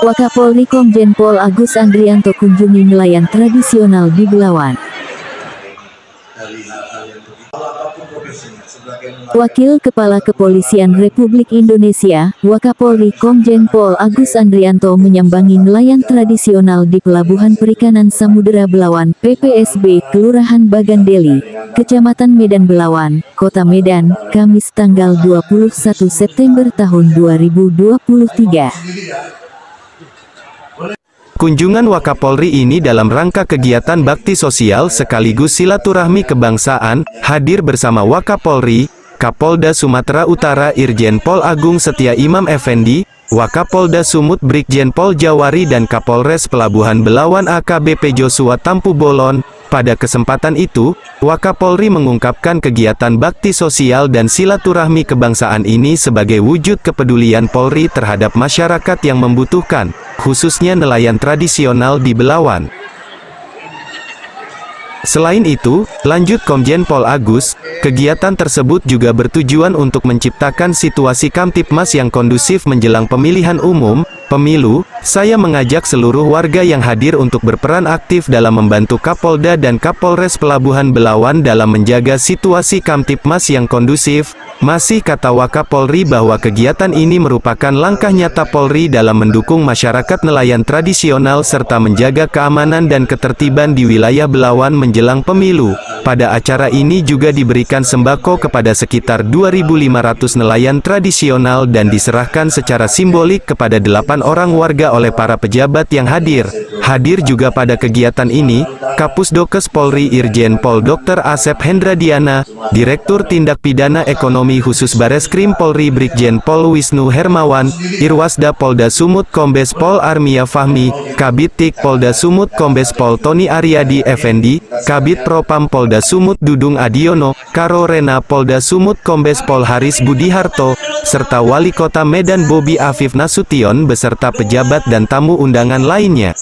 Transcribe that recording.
Wakapolri Komjen Pol Agus Andrianto kunjungi nelayan tradisional di Belawan. Wakil Kepala Kepolisian Republik Indonesia, Wakapolri Komjen Pol Agus Andrianto menyambangi nelayan tradisional di Pelabuhan Perikanan Samudera Belawan, PPSB, Kelurahan Bagandeli, Kecamatan Medan Belawan, Kota Medan, Kamis tanggal 21 September tahun 2023. Kunjungan Wakapolri ini dalam rangka kegiatan bakti sosial sekaligus silaturahmi kebangsaan, hadir bersama Wakapolri, Kapolda Sumatera Utara Irjen Pol Agung Setia Imam Effendi, Wakapolda Sumut Brigjen Pol Jawari dan Kapolres Pelabuhan Belawan AKBP Joshua Tampu Bolon. Pada kesempatan itu, Wakapolri mengungkapkan kegiatan bakti sosial dan silaturahmi kebangsaan ini sebagai wujud kepedulian Polri terhadap masyarakat yang membutuhkan, khususnya nelayan tradisional di Belawan. Selain itu, lanjut Komjen Pol Agus, kegiatan tersebut juga bertujuan untuk menciptakan situasi Kamtipmas yang kondusif menjelang pemilihan umum, pemilu. Saya mengajak seluruh warga yang hadir untuk berperan aktif dalam membantu Kapolda dan Kapolres Pelabuhan Belawan dalam menjaga situasi Kamtipmas yang kondusif. Masih kata Wakapolri bahwa kegiatan ini merupakan langkah nyata Polri dalam mendukung masyarakat nelayan tradisional serta menjaga keamanan dan ketertiban di wilayah Belawan menjelang pemilu. Pada acara ini juga diberikan sembako kepada sekitar 2.500 nelayan tradisional dan diserahkan secara simbolik kepada delapan orang warga oleh para pejabat yang hadir. Hadir juga pada kegiatan ini, Kapus Dokes Polri Irjen Pol Dr. Asep Hendradiana, Direktur Tindak Pidana Ekonomi Khusus Bareskrim Polri Brigjen Pol Wisnu Hermawan, Irwasda Polda Sumut Kombes Pol Armia Fahmi, Kabit Tik Polda Sumut Kombes Pol Tony Aryadi Effendi, Kabit Propam Polda Sumut Dudung Adiono, Karo Rena Polda Sumut Kombes Pol Haris Budiharto, serta Wali Kota Medan Bobi Afif Nasution beserta pejabat dan tamu undangan lainnya.